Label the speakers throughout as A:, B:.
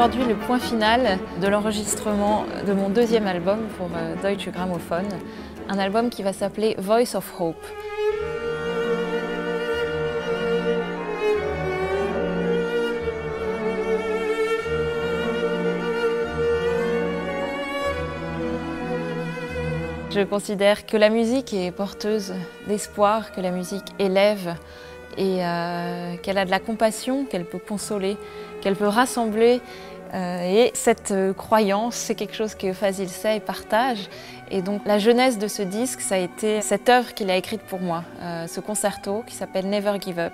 A: aujourd'hui le point final de l'enregistrement de mon deuxième album pour euh, Deutsche Grammophon, un album qui va s'appeler Voice of Hope. Je considère que la musique est porteuse d'espoir, que la musique élève et euh, qu'elle a de la compassion, qu'elle peut consoler, qu'elle peut rassembler. Euh, et cette euh, croyance, c'est quelque chose que Fazil Say partage. Et donc la jeunesse de ce disque, ça a été cette œuvre qu'il a écrite pour moi, ce concerto qui s'appelle Never Give Up,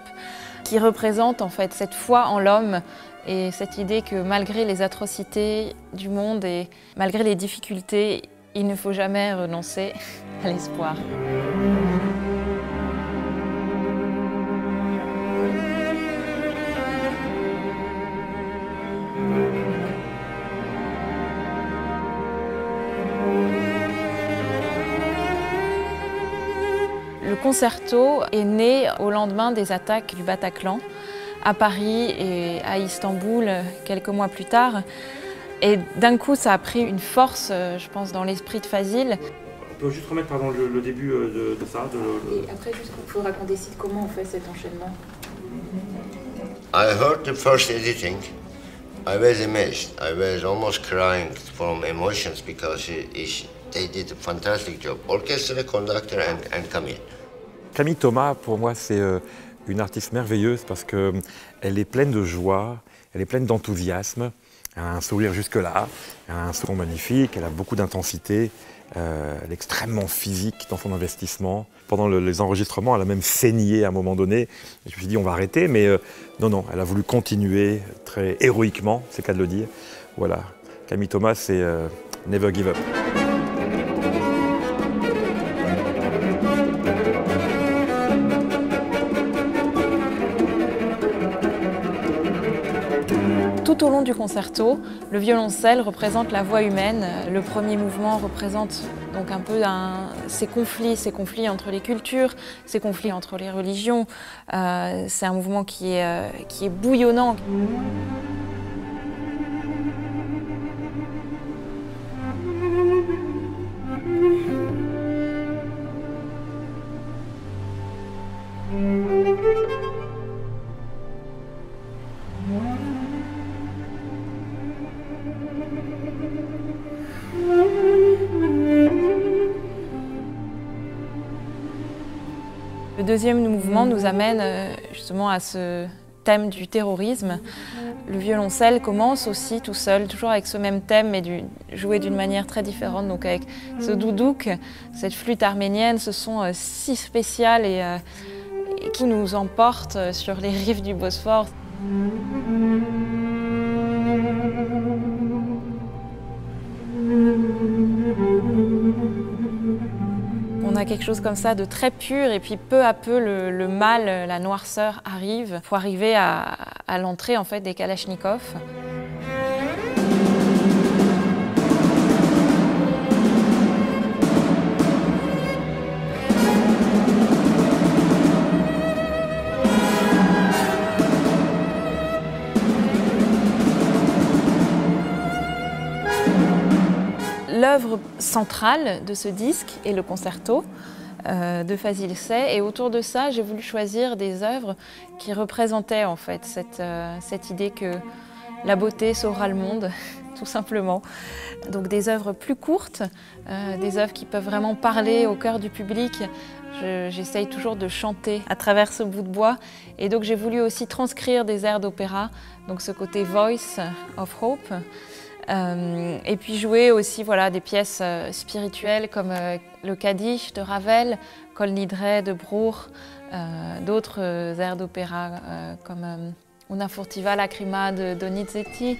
A: qui représente en fait cette foi en l'homme et cette idée que malgré les atrocités du monde et malgré les difficultés, il ne faut jamais renoncer à l'espoir. Concerto est né au lendemain des attaques du Bataclan à Paris et à Istanbul quelques mois plus tard. Et d'un coup, ça a pris une force, euh, je pense, dans l'esprit de Fazil.
B: On peut juste remettre pardon, le, début euh, de, ça.
A: De, Et après, juste, il faudra qu'on décide comment on fait cet enchaînement?
C: I heard the first editing. I was amazed. I was almost crying from emotions because they did a fantastic job. Orchestra, conductor and, and Camille.
D: Camille Thomas, pour moi, c'est euh, une artiste merveilleuse parce qu'elle est pleine de joie, elle est pleine d'enthousiasme. Elle a un sourire jusque-là, elle a un son magnifique, elle a beaucoup d'intensité, euh, elle est extrêmement physique dans son investissement. Pendant les enregistrements, elle a même saigné à un moment donné. je me suis dit, on va arrêter, mais euh, non, non, elle a voulu continuer très héroïquement, c'est le cas de le dire. Voilà, Camille Thomas, c'est euh, Never Give Up.
A: Tout au long du concerto, le violoncelle représente la voix humaine. Le premier mouvement représente donc un peu ces conflits, ces conflits entre les cultures, ces conflits entre les religions. Euh, c'est un mouvement qui est, euh, qui est bouillonnant. Deuxième mouvement nous amène euh, justement à ce thème du terrorisme. Le violoncelle commence aussi tout seul, toujours avec ce même thème, mais joué d'une manière très différente, donc avec ce doudouk, cette flûte arménienne, ce son euh, si spécial euh, et qui nous emporte sur les rives du Bosphore. On a quelque chose comme ça de très pur et puis peu à peu le, mal, la noirceur arrive pour arriver à, l'entrée en fait des Kalachnikovs. L'œuvre centrale de ce disque est le concerto euh, de Fazil Say et autour de ça j'ai voulu choisir des œuvres qui représentaient en fait cette, euh, idée que la beauté sauvera le monde tout simplement. Donc des œuvres plus courtes, euh, des œuvres qui peuvent vraiment parler au cœur du public. J'essaye toujours de chanter à travers ce bout de bois et donc j'ai voulu aussi transcrire des airs d'opéra, donc ce côté voice of hope. Euh, et puis jouer aussi voilà, des pièces euh, spirituelles comme euh, le Kaddish de Ravel, Kol Nidre de Bruch, d'autres airs d'opéra comme Una furtiva lacrima de Donizetti.